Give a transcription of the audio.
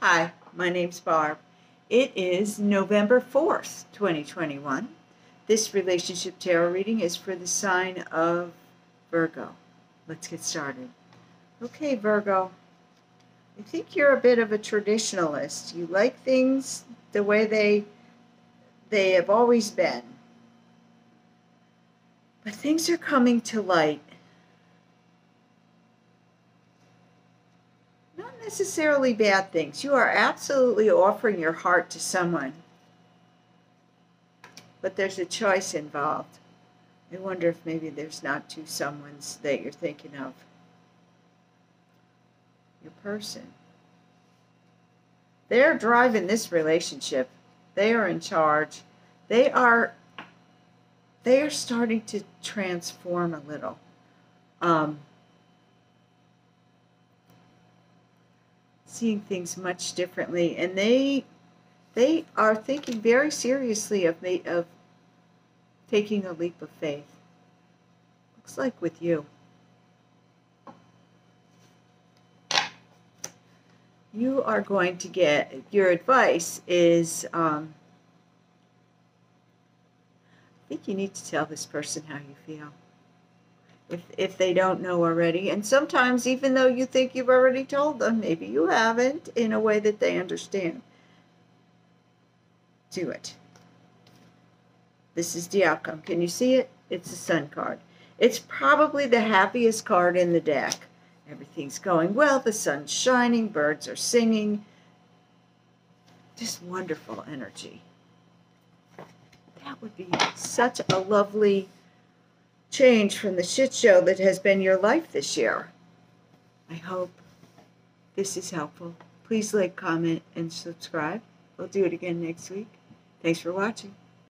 Hi, my name's Barb. It is November 4th, 2021. This relationship tarot reading is for the sign of Virgo. Let's get started. Okay, Virgo. I think you're a bit of a traditionalist. You like things the way they they have always been. But things are coming to light necessarily bad things. You are absolutely offering your heart to someone. But there's a choice involved. I wonder if maybe there's not two someones that you're thinking of. Your person. They're driving this relationship. They are in charge. They are they are starting to transform a little. Um, seeing things much differently, and they they are thinking very seriously of of taking a leap of faith. Looks like with you. You are going to get your advice is. Um, I think you need to tell this person how you feel if, if they don't know already. And sometimes, even though you think you've already told them, maybe you haven't in a way that they understand. Do it. This is the outcome. Can you see it? It's a sun card. It's probably the happiest card in the deck. Everything's going well. The sun's shining. Birds are singing. Just wonderful energy. That would be such a lovely change from the shit show that has been your life this year. I hope this is helpful. Please like, comment, and subscribe. We'll do it again next week. Thanks for watching.